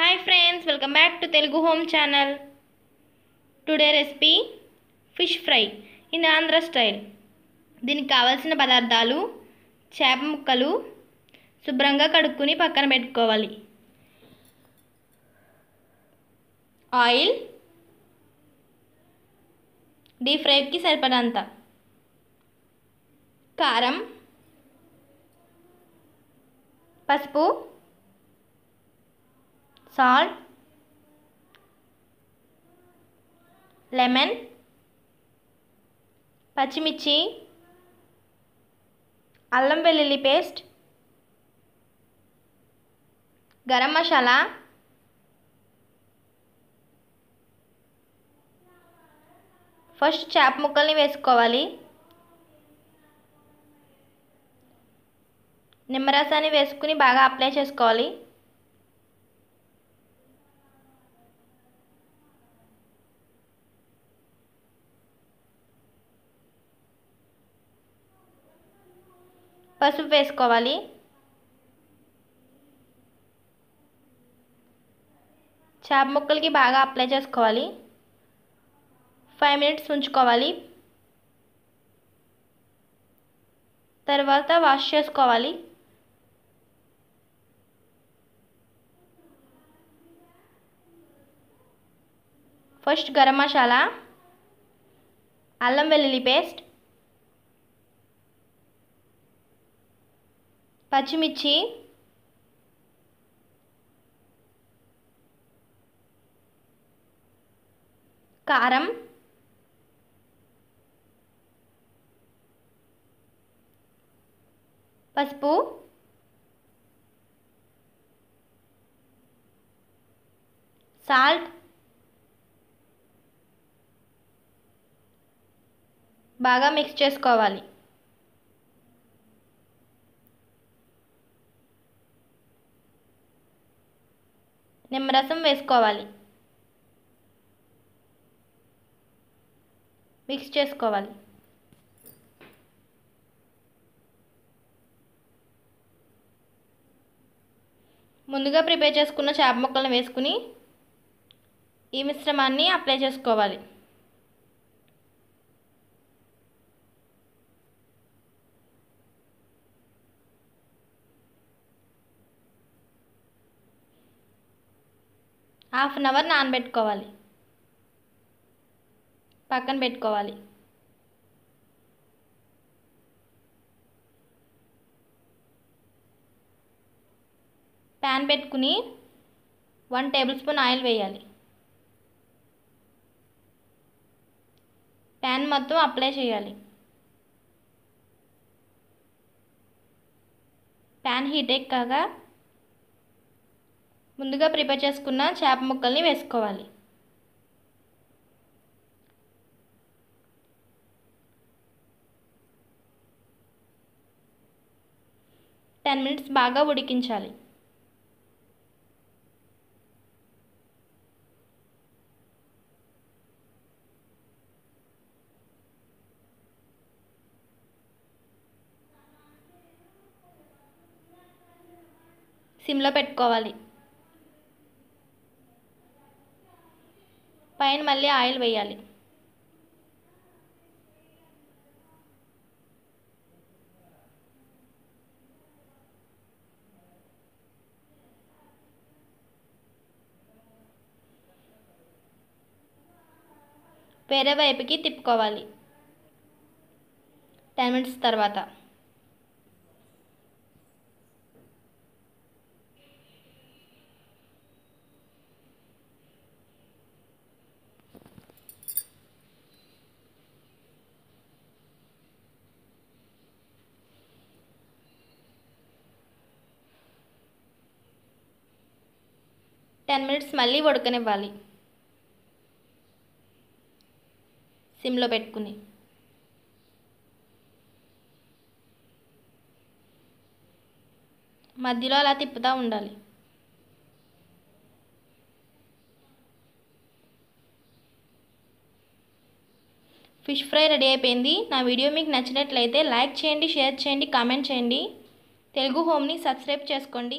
Hi friends welcome back to Telugu home channel today recipe fish fry in Andhra style దీనికి కావాల్సిన పదార్థాలు చేప ముక్కలు శుభ్రంగా కడుక్కుని పక్కన పెట్టుకోవాలి. ఆయిల్ డీప్ ఫ్రైకి సరిపడంత. కారం పసుపు సాల్ట్ లెమన్ పచ్చిమిర్చి అల్లం వెల్లుల్లి పేస్ట్ గరం మసాలా ఫస్ట్ చేప ముక్కల్ని వేసుకోవాలి. నిమ్మరసాన్ని వేసుకుని బాగా అప్లై చేసుకోవాలి. పసుపు వేసుకోవాలి చేప ముక్కలకి బాగా అప్లై చేసుకోవాలి ఫైవ్ మినిట్స్ ఉంచుకోవాలి తర్వాత వాష్ చేసుకోవాలి ఫస్ట్ గరం మసాలా అల్లం వెల్లుల్లి పేస్ట్ పచ్చిమిర్చి. కారం. పసుపు. సాల్ట్. బాగా మిక్స్ చేసుకోవాలి. నిమ్మరసం వేసుకోవాలి. మిక్స్ చేసుకోవాలి. ముందుగా ప్రిపేర్ చేసుకున్న చేప ముక్కలను వేసుకుని ఈ మిశ్రమాన్ని అప్లై చేసుకోవాలి. హాఫ్ అన్ అవర్ నానబెట్టుకోవాలి. పక్కన పెట్టుకోవాలి. ప్యాన్ పెట్టుకుని వన్ టేబుల్ స్పూన్ ఆయిల్ వేయాలి. ప్యాన్ మొత్తం అప్లై చేయాలి. ప్యాన్ హీట్ ఎక్కాక ముందుగా ప్రిపేర్ చేసుకున్న చేప ముక్కల్ని వేసుకోవాలి. టెన్ మినిట్స్ బాగా ఉడికించాలి. సిమ్లో పెట్టుకోవాలి. పైన మళ్ళీ ఆయిల్ వేయాలి. వేరే వైపుకి తిప్పుకోవాలి. టెన్ మినిట్స్ తర్వాత. టెన్ మినిట్స్ మళ్ళీ ఉడకనివ్వాలి సిమ్లో పెట్టుకుని. మధ్యలో అలా తిప్పుతూ ఉండాలి. ఫిష్ ఫ్రై రెడీ అయిపోయింది. నా వీడియో మీకు నచ్చినట్లయితే లైక్ చేయండి షేర్ చేయండి కామెంట్ చేయండి. తెలుగు హోమ్ని సబ్స్క్రైబ్ చేసుకోండి.